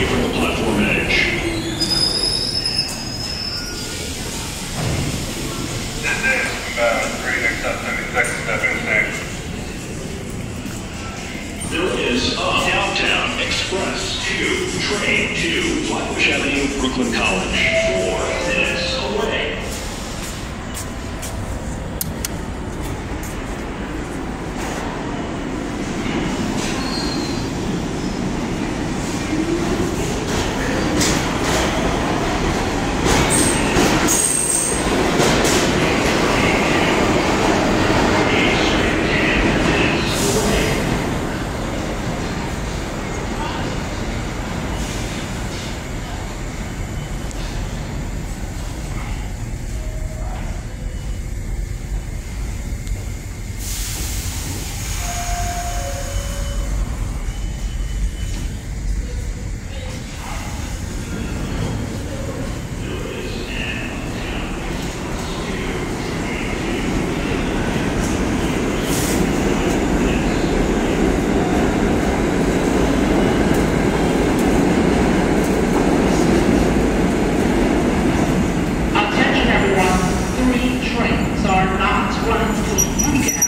looking for the platform edge. This is uh, 3 next up, 76, There is a Downtown Express 2, Train to Flatbush Avenue, Brooklyn College 4. Yeah.